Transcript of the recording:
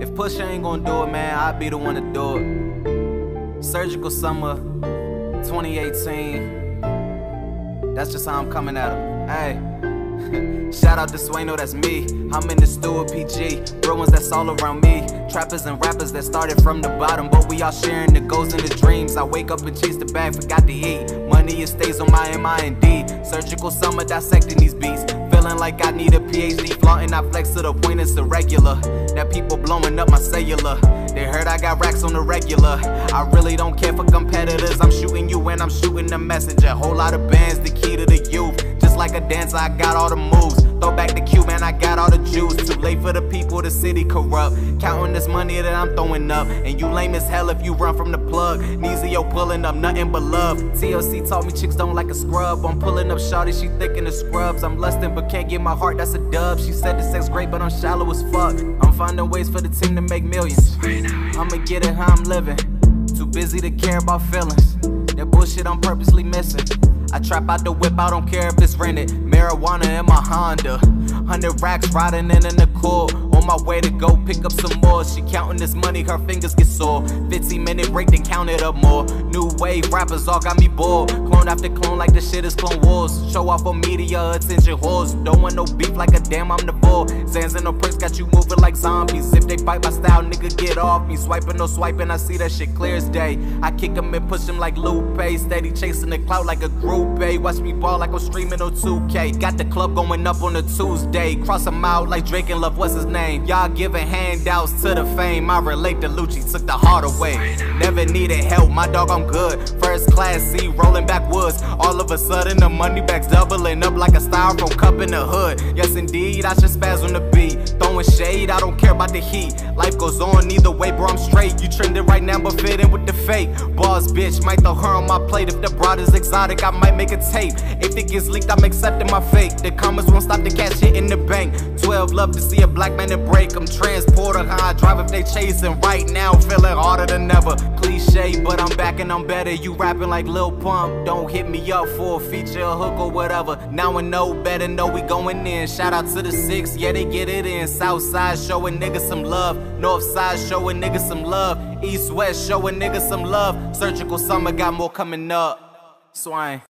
If push ain't gonna do it, man, I'd be the one to do it. Surgical Summer 2018. That's just how I'm coming at him. Hey. Shout out to Sueno, that's me. I'm in the stew with PG. Ones that's all around me. Trappers and rappers that started from the bottom, but we all sharing the goals and the dreams. I wake up and chase the bag, forgot to eat. Money it stays on my M.I.N.D. Surgical summer dissecting these beats. Feeling like I need a PhD, flaunting I flex to the point it's irregular. That people blowing up my cellular. They heard I got racks on the regular. I really don't care for competitors. I'm shooting you and I'm shooting the messenger. Whole lot of bands, the key to the youth. Like a dancer, I got all the moves. Throw back the cue, man, I got all the juice. Too late for the people, the city corrupt. Counting this money that I'm throwing up. And you lame as hell if you run from the plug. NiZiO pulling up, nothing but love. TLC taught me chicks don't like a scrub. I'm pulling up shawty, she thick in the scrubs. I'm lusting, but can't get my heart, that's a dub. She said the sex great, but I'm shallow as fuck. I'm finding ways for the team to make millions. I'ma get it how I'm living. Too busy to care about feelings. That bullshit I'm purposely missing. I trap out the whip, I don't care if it's rented. Marijuana in my Honda. 100 racks riding in an Accord. On my way to go pick up some more. She counting this money, her fingers get sore. 15 minute break, then count it up more. New wave rappers all got me bored. Clone after clone, like the shit is Clone Wars. Show off on media, attention whores. Don't want no beef like a damn I'm the bull. Zans and no pricks got you moving like zombies. If they bite my style, nigga, get off me. Swiping, no swiping, I see that shit clear as day. I kick him and push him like Lupe. Steady chasing the clout like a group, A. Watch me ball like I'm streaming on 2K. Got the club going up on a Tuesday. Cross him out like Drake and Love, what's his name? Y'all giving handouts to the fame. I relate to Lucci, took the heart away. Never needed help, my dog, I'm good. First class C, rolling backwoods. All of a sudden, the money bags doubling up like a styrofoam cup in the hood. Yes, indeed, I should spaz on the beat. Throwing shade, I don't care about the heat. Life goes on either way, bro, I'm straight. You trending right now, but fit in with the fake. Boss bitch, might throw her on my plate. If the broad is exotic, I might make a tape. If it gets leaked, I'm accepting my fate. The comments won't stop the cash shit in the bank. 12 love to see a black man to break. I'm transporter, how I drive if they chasing. Right now, feeling harder than ever. Cliche, but I'm back and I'm better. You rapping like Lil Pump. Don't hit me up for a feature, a hook, or whatever. Now I know better, know we going in. Shout out to the six, yeah, they get it in. Southside showing niggas some love. Northside showing niggas some love. East West showing niggas some love. Surgical summer got more coming up. Swine.